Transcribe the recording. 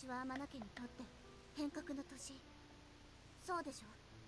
私は天野家にとって変革の年。そうでしょ